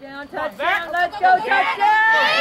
Down, touchdown, let's go, touchdown!